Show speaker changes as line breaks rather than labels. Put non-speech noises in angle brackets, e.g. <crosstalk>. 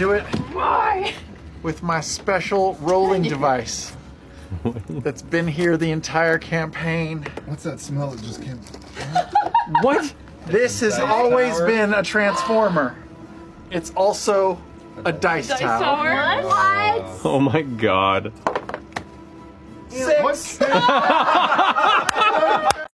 do it
Why?
with my special rolling device <laughs> that's been here the entire campaign.
What's that smell that just came?
What?
This has always
tower.
been a transformer. It's also a dice,
Dice
tower.
tower?
What?
Oh my god.
Six.
What? <laughs>